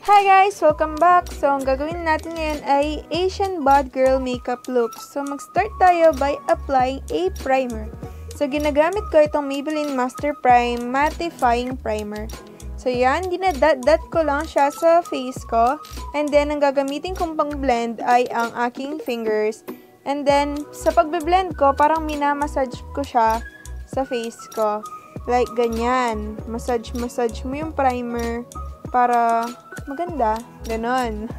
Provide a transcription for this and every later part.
Hi guys! Welcome back! So, ang gagawin natin ngayon ay Asian Bad Girl Makeup Look. So, mag-start tayo by applying a primer. So, ginagamit ko itong Maybelline Master Prime Mattifying Primer. So, yan. Dinadat-dat ko lang siya sa face ko. And then, ang gagamitin kong pang-blend ay ang aking fingers. And then, sa pagbe-blend ko, parang minamassage ko siya sa face ko. Like, ganyan. Massage-massage mo yung primer para maganda. Ganon.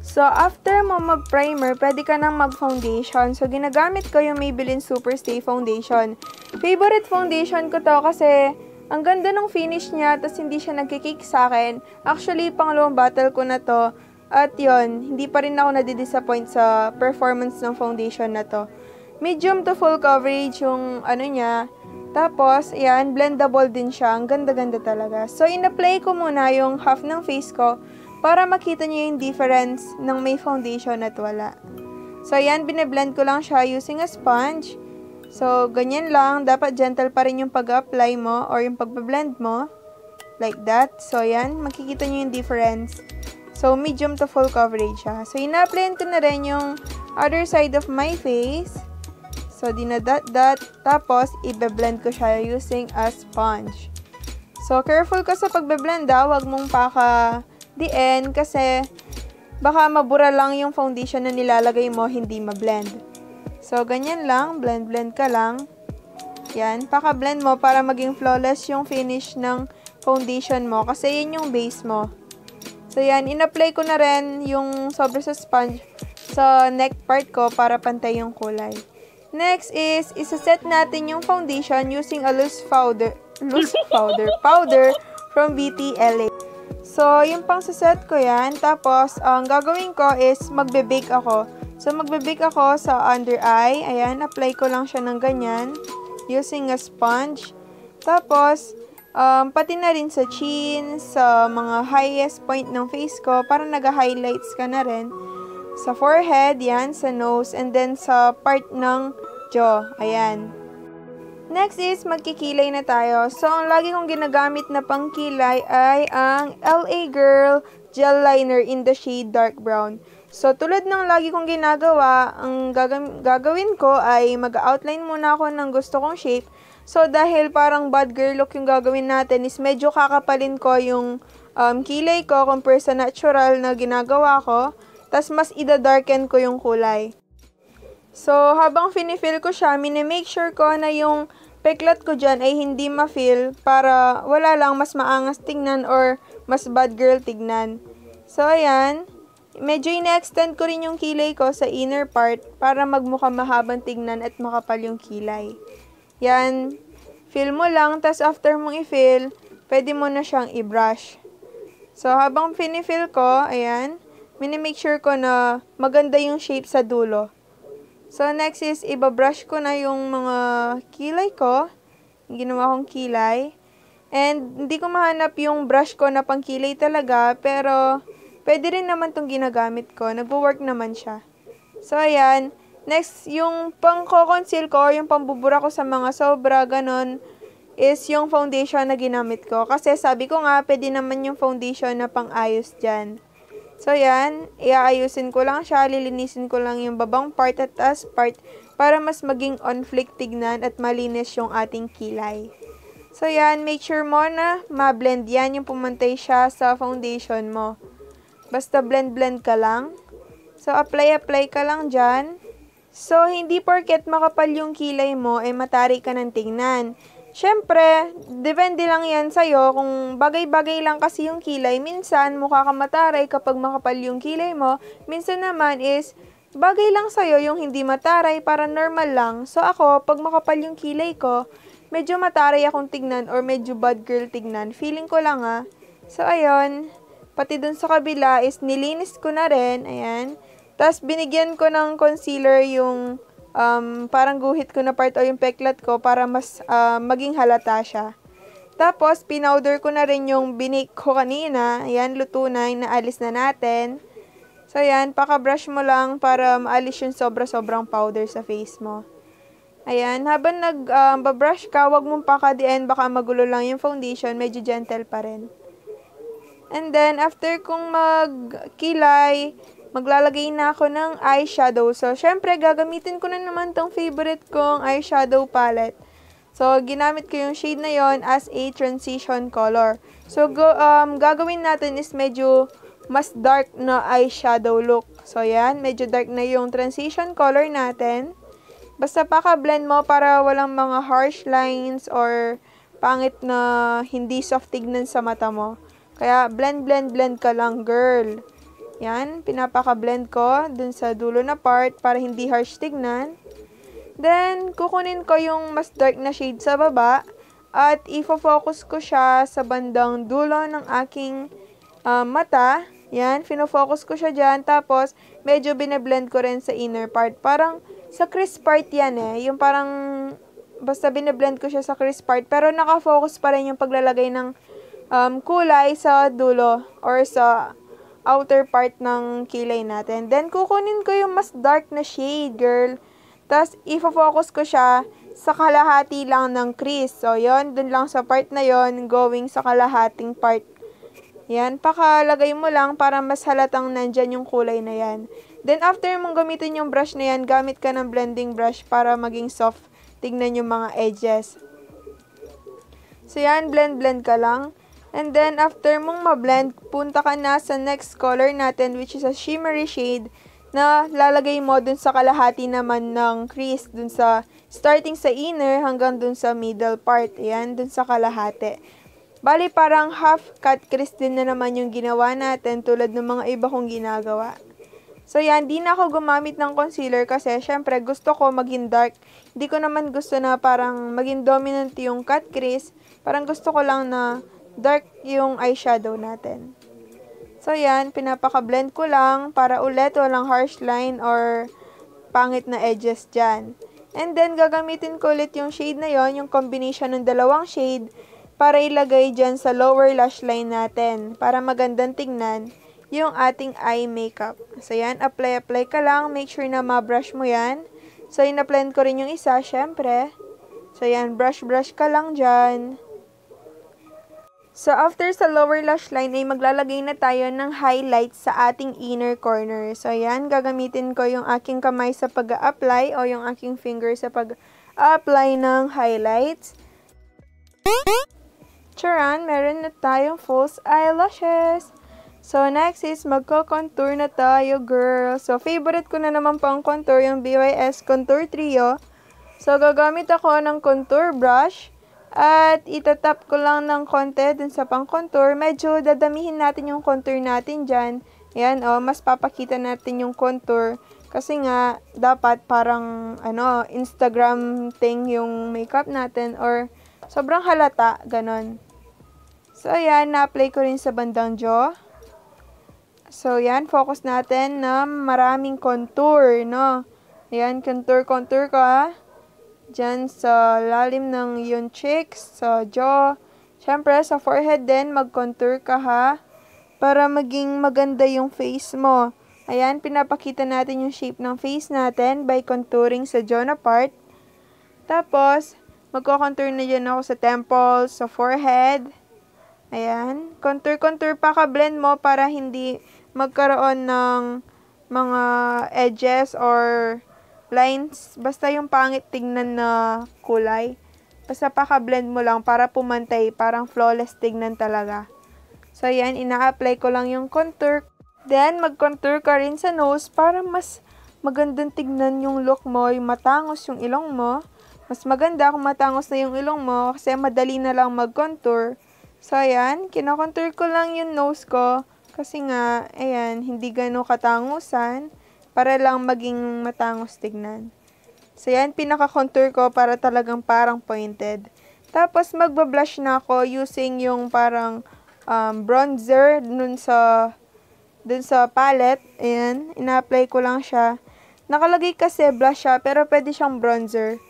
So, after mo mag-primer, pwede ka nang mag-foundation. So, ginagamit ko yung Maybelline Superstay Foundation. Favorite foundation ko to kasi ang ganda ng finish niya, tapos hindi siya nagkikik sa akin. Actually, pangalawang battle ko na to. At yon hindi pa rin ako nadidisappoint sa performance ng foundation na to. Medium to full coverage yung ano niya. Tapos, ayan, blendable din siya. Ang ganda-ganda talaga. So, in-apply ko muna yung half ng face ko para makita niyo yung difference ng may foundation at wala. So, ayan, bine-blend ko lang siya using a sponge. So, ganyan lang. Dapat gentle pa rin yung pag-apply mo or yung pag-blend mo. Like that. So, ayan, makikita niyo yung difference. So, medium to full coverage siya. So, ina-apply ko na rin yung other side of my face. So, dinadat-dat. Tapos, ibe-blend ko siya using a sponge. So, careful ka sa pagbe-blend ah. Huwag mong paka diin kasi baka mabura lang yung foundation na nilalagay mo, hindi ma-blend. So, ganyan lang. Blend-blend ka lang. Yan. Paka-blend mo para maging flawless yung finish ng foundation mo kasi yun yung base mo. So, yan. In-apply ko na rin yung sobra sa sponge sa neck part ko para pantay yung kulay. Next is, isa-set natin yung foundation using a loose powder, loose powder, powder from BTLA. So, yung pang set ko yan. Tapos, ang gagawin ko is magbe-bake ako. So, magbe-bake ako sa under eye. Ayan, apply ko lang siya ng ganyan using a sponge. Tapos, um, pati na rin sa chin, sa mga highest point ng face ko, para nag-highlights ka na rin. Sa forehead, yan, sa nose, and then sa part ng jaw. Ayan. Next is, magkikilay na tayo. So, ang lagi kong ginagamit na pangkilay ay ang LA Girl Gel Liner in the shade Dark Brown. So, tulad ng lagi kong ginagawa, ang gagawin ko ay mag-outline muna ako ng gusto kong shape. So, dahil parang bad girl look yung gagawin natin, is medyo kakapalin ko yung um, kilay ko compare sa natural na ginagawa ko. Tapos, mas ida-darken ko yung kulay. So, habang finifill ko siya, mini-make sure ko na yung peklat ko dyan ay hindi ma-fill para wala lang mas maangas tingnan or mas bad girl tignan. So, ayan. Medyo ina-extend ko rin yung kilay ko sa inner part para magmukha mahabang tignan at makapal yung kilay. Yan. Fill mo lang, tas after mong i-fill, pwede mo na siyang i-brush. So, habang finifill ko, ayan, mini-make sure ko na maganda yung shape sa dulo. So, next is, ibabrush ko na yung mga kilay ko. Yung ginawa kong kilay. And, hindi ko mahanap yung brush ko na pangkilay talaga, pero, pwede rin naman tong ginagamit ko. Nagwo-work naman siya. So, ayan. Next, yung pang-conceal ko, yung pambubura ko sa mga sobra, ganon, is yung foundation na ginamit ko. Kasi sabi ko nga, pwede naman yung foundation na pang-ayos dyan. So, yan. Iaayusin ko lang siya. Lilinisin ko lang yung babang part at taas part para mas maging on-flick tignan at malinis yung ating kilay. So, yan. Make sure mo na ma-blend yan yung pumantay siya sa foundation mo. Basta blend-blend ka lang. So, apply-apply ka lang dyan. So, hindi porket makapal yung kilay mo, eh matari ka ng tingnan. Siyempre, depende lang yan sa'yo. Kung bagay-bagay lang kasi yung kilay, minsan mukha ka mataray kapag makapal yung kilay mo. Minsan naman is, bagay lang sa'yo yung hindi mataray para normal lang. So ako, pag makapal yung kilay ko, medyo mataray akong tignan or medyo bad girl tignan. Feeling ko lang ah. So ayun, pati dun sa kabila is nilinis ko na rin. Ayan. Tapos binigyan ko ng concealer yung um, parang guhit ko na part o yung peklat ko para mas uh, maging halata siya. Tapos, pinowder ko na rin yung binake ko kanina. Ayan, luto na, naalis na natin. So, ayan, paka-brush mo lang para maalis yung sobra-sobrang powder sa face mo. Ayan, habang nag-brush um, ka, wag mong pakadiin, baka magulo lang yung foundation, medyo gentle pa rin. And then, after kong magkilay, maglalagay na ako ng eyeshadow. So, syempre, gagamitin ko na naman tong favorite kong eyeshadow palette. So, ginamit ko yung shade na yon as a transition color. So, go, um, gagawin natin is medyo mas dark na eyeshadow look. So, yan. Medyo dark na yung transition color natin. Basta paka-blend mo para walang mga harsh lines or pangit na hindi soft tignan sa mata mo. Kaya, blend, blend, blend ka lang, girl. Yan, pinapaka-blend ko dun sa dulo na part para hindi harsh tignan. Then, kukunin ko yung mas dark na shade sa baba at ifo-focus ko siya sa bandang dulo ng aking uh, mata. Yan, fino-focus ko siya dyan. Tapos, medyo binablend ko rin sa inner part. Parang, sa crease part yan eh. Yung parang, basta binablend ko siya sa crease part. Pero, nakafocus pa rin yung paglalagay ng um, kulay sa dulo or sa outer part ng kilay natin. Then, kukunin ko yung mas dark na shade, girl. Tapos, ifo-focus ko siya sa kalahati lang ng crease. So, yon dun lang sa part na yon going sa kalahating part. Yan, pakalagay mo lang para mas halatang nandyan yung kulay na yan. Then, after mong gamitin yung brush na yan, gamit ka ng blending brush para maging soft. Tignan yung mga edges. So, yan, blend-blend ka lang. And then, after mong ma-blend, punta ka na sa next color natin, which is a shimmery shade, na lalagay mo dun sa kalahati naman ng crease, dun sa, starting sa inner hanggang dun sa middle part. Ayan, dun sa kalahati. Bali, parang half cut crease din na naman yung ginawa natin, tulad ng mga iba kong ginagawa. So, yan, di na ako gumamit ng concealer kasi, syempre, gusto ko maging dark. Hindi ko naman gusto na parang maging dominant yung cut crease. Parang gusto ko lang na dark yung eyeshadow natin. So, yan, pinapaka-blend ko lang para ulit walang harsh line or pangit na edges dyan. And then, gagamitin ko ulit yung shade na yon yung combination ng dalawang shade, para ilagay dyan sa lower lash line natin, para magandang tingnan yung ating eye makeup. So, yan, apply-apply ka lang. Make sure na ma-brush mo yan. So, ina-blend ko rin yung isa, syempre. So, yan, brush-brush ka lang dyan. So, after sa lower lash line ay maglalagay na tayo ng highlight sa ating inner corner. So, yan, gagamitin ko yung aking kamay sa pag-apply o yung aking finger sa pag-apply ng highlights. Charan, meron na tayong false eyelashes. So, next is magko-contour na tayo, girl. So, favorite ko na naman pang contour, yung BYS Contour Trio. So, gagamit ako ng contour brush. At itatap ko lang ng konti dun sa pang contour. Medyo dadamihin natin yung contour natin dyan. Ayan, oh, mas papakita natin yung contour. Kasi nga, dapat parang, ano, Instagram thing yung makeup natin or sobrang halata, ganon. So, ayan, na-apply ko rin sa bandang jaw. So, yan, focus natin na maraming contour, no? Ayan, contour, contour ka dyan sa lalim ng yung cheeks, sa jaw. Siyempre, sa forehead din, mag-contour ka ha. Para maging maganda yung face mo. Ayan, pinapakita natin yung shape ng face natin by contouring sa jaw na part. Tapos, magko-contour na dyan ako sa temples, sa forehead. Ayan. Contour-contour pa ka-blend mo para hindi magkaroon ng mga edges or lines, basta yung pangit tingnan na kulay. Basta paka-blend mo lang para pumantay, parang flawless tingnan talaga. So, yan, ina-apply ko lang yung contour. Then, mag-contour ka rin sa nose para mas magandang tignan yung look mo, yung matangos yung ilong mo. Mas maganda kung matangos na yung ilong mo kasi madali na lang mag-contour. So, ayan, kinakontour ko lang yung nose ko kasi nga, ayan, hindi gano'ng katangusan para lang maging matangos tignan. So, yan, pinaka-contour ko para talagang parang pointed. Tapos, magba-blush na ako using yung parang um, bronzer dun sa, dun sa palette. Ayan, ina-apply ko lang siya. Nakalagay kasi blush siya, pero pwede siyang bronzer.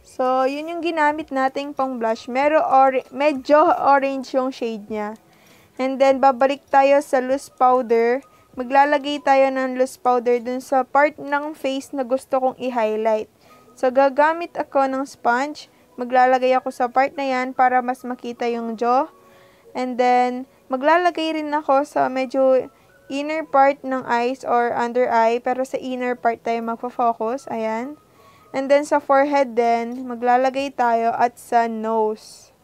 So, yun yung ginamit nating pang blush. Mero or medyo orange yung shade niya. And then, babalik tayo sa loose powder maglalagay tayo ng loose powder dun sa part ng face na gusto kong i-highlight. So, gagamit ako ng sponge. Maglalagay ako sa part na yan para mas makita yung jaw. And then, Maglalagay rin ako sa medyo inner part ng eyes or under eye, pero sa inner part tayo magpo-focus. Ayan. And then sa forehead din, maglalagay tayo at sa nose.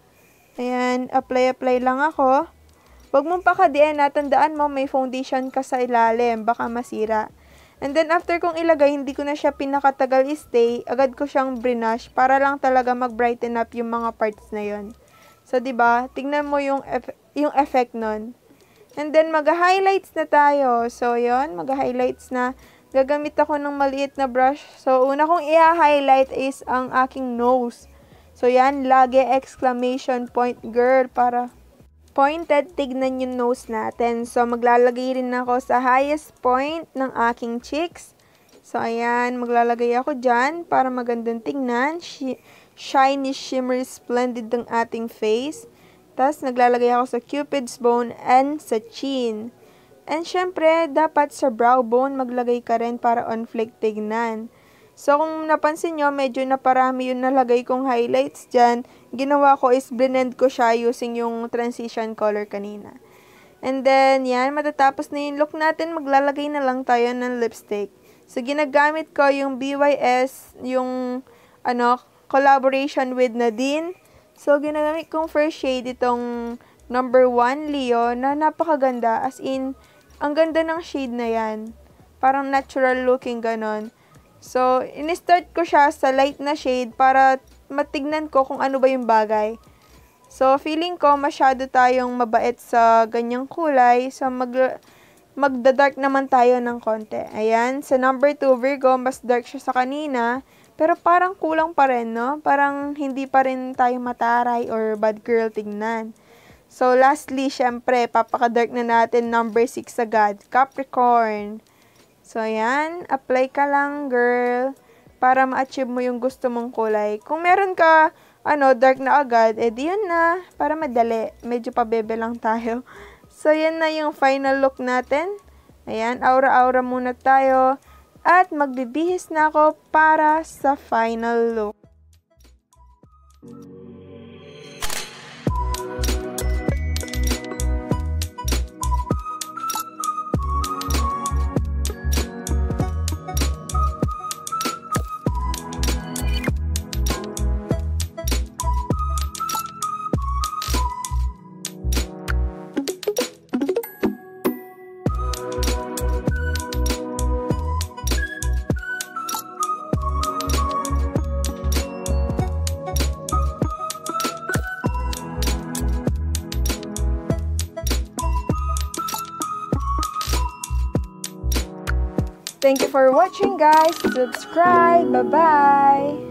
Ayan, apply-apply lang ako. Huwag mong pakadiin na tandaan mo may foundation ka sa ilalim, baka masira. And then after kong ilagay, hindi ko na siya pinakatagal stay, agad ko siyang brush para lang talaga mag-brighten up yung mga parts na yon. So, 'di ba? Tingnan mo yung eff- yung effect nun. And then mag-highlights na tayo. So, 'yon, mag-highlights na gagamit ako ng maliit na brush. So, una kong i-highlight is ang aking nose. So, yan, lagi exclamation point girl para pointed, tignan yung nose natin. So, maglalagay rin ako sa highest point ng aking cheeks. So, ayan, maglalagay ako dyan para magandang tingnan. Sh shiny, shimmery, splendid ng ating face. Tapos, naglalagay ako sa cupid's bone and sa chin. And syempre, dapat sa brow bone, maglagay ka rin para on fleek tignan. So, kung napansin nyo, medyo naparami yung nalagay kong highlights dyan. Ginawa ko is blend ko siya using yung transition color kanina. And then, yan, matatapos na yung look natin, maglalagay na lang tayo ng lipstick. So, ginagamit ko yung BYS, yung, ano, collaboration with Nadine. So, ginagamit kong first shade itong number 1, Leo, na napakaganda. As in, ang ganda ng shade na yan. Parang natural looking ganon. So, in-start ko siya sa light na shade para matignan ko kung ano ba yung bagay. So, feeling ko masyado tayong mabait sa ganyang kulay. So, mag magda-dark naman tayo ng konti. Ayan, sa number 2, Virgo, mas dark siya sa kanina. Pero parang kulang pa rin, no? Parang hindi pa rin tayo mataray or bad girl tingnan. So, lastly, syempre, papaka-dark na natin number 6 agad, Capricorn. So, ayan. Apply ka lang, girl. Para ma-achieve mo yung gusto mong kulay. Kung meron ka, ano, dark na agad, eh di yun na. Para madali. Medyo pabebe lang tayo. So, yan na yung final look natin. Ayan, aura-aura muna tayo. At magbibihis na ako para sa final look. Thank you for watching guys. Subscribe. Bye-bye.